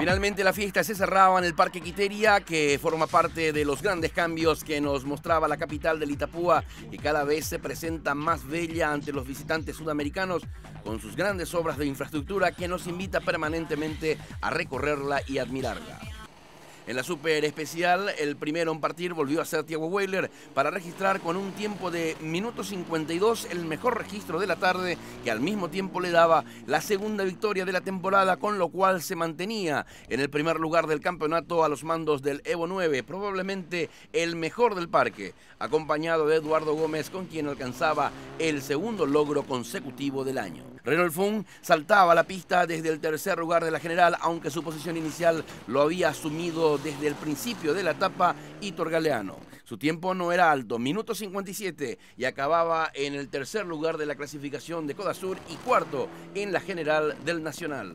Finalmente la fiesta se cerraba en el Parque Quiteria, que forma parte de los grandes cambios que nos mostraba la capital del Itapúa y cada vez se presenta más bella ante los visitantes sudamericanos con sus grandes obras de infraestructura que nos invita permanentemente a recorrerla y admirarla. En la super especial, el primero en partir volvió a ser Thiago Weiler para registrar con un tiempo de minuto 52 el mejor registro de la tarde que al mismo tiempo le daba la segunda victoria de la temporada con lo cual se mantenía en el primer lugar del campeonato a los mandos del Evo 9, probablemente el mejor del parque, acompañado de Eduardo Gómez con quien alcanzaba el segundo logro consecutivo del año. Renault Fung saltaba la pista desde el tercer lugar de la general, aunque su posición inicial lo había asumido desde el principio de la etapa Hitor Galeano. Su tiempo no era alto, minuto 57, y acababa en el tercer lugar de la clasificación de Codasur y cuarto en la general del Nacional.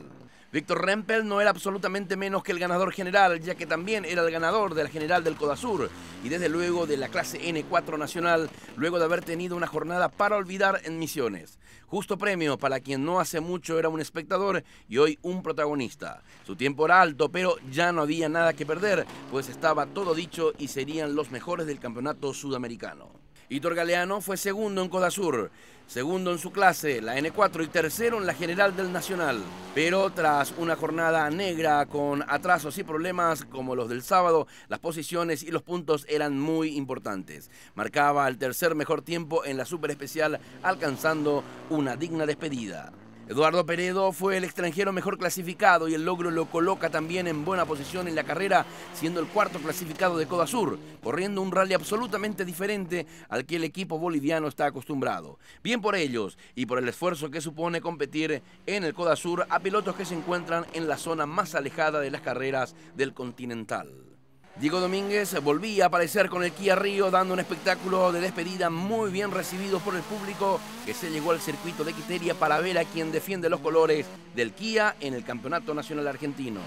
Víctor Rempel no era absolutamente menos que el ganador general, ya que también era el ganador de la general del Codasur y desde luego de la clase N4 nacional, luego de haber tenido una jornada para olvidar en Misiones. Justo premio para quien no hace mucho era un espectador y hoy un protagonista. Su tiempo era alto, pero ya no había nada que perder, pues estaba todo dicho y serían los mejores del campeonato sudamericano. Hitor Galeano fue segundo en Codasur, segundo en su clase, la N4, y tercero en la general del Nacional. Pero tras una jornada negra con atrasos y problemas como los del sábado, las posiciones y los puntos eran muy importantes. Marcaba el tercer mejor tiempo en la super especial, alcanzando una digna despedida. Eduardo Peredo fue el extranjero mejor clasificado y el logro lo coloca también en buena posición en la carrera, siendo el cuarto clasificado de Coda Sur, corriendo un rally absolutamente diferente al que el equipo boliviano está acostumbrado. Bien por ellos y por el esfuerzo que supone competir en el Coda Sur a pilotos que se encuentran en la zona más alejada de las carreras del Continental. Diego Domínguez volvía a aparecer con el Kia Río dando un espectáculo de despedida muy bien recibido por el público que se llegó al circuito de Quiteria para ver a quien defiende los colores del Kia en el Campeonato Nacional Argentino.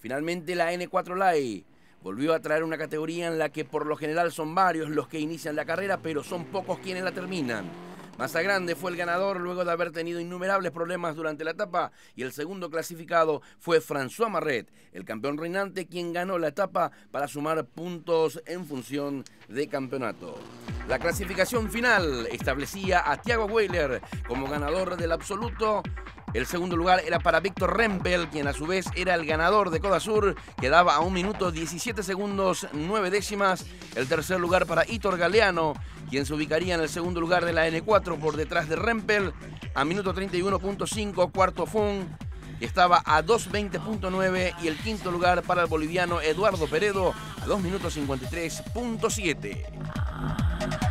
Finalmente la N4 Live volvió a traer una categoría en la que por lo general son varios los que inician la carrera, pero son pocos quienes la terminan. Massa Grande fue el ganador luego de haber tenido innumerables problemas durante la etapa y el segundo clasificado fue François Marret, el campeón reinante quien ganó la etapa para sumar puntos en función de campeonato. La clasificación final establecía a Thiago Weiler como ganador del absoluto el segundo lugar era para Víctor Rempel, quien a su vez era el ganador de Coda Sur, que daba a un minuto 17 segundos 9 décimas. El tercer lugar para Hitor Galeano, quien se ubicaría en el segundo lugar de la N4 por detrás de Rempel, a minuto 31.5, cuarto que estaba a 2.20.9 y el quinto lugar para el boliviano Eduardo Peredo a 2 minutos 53.7.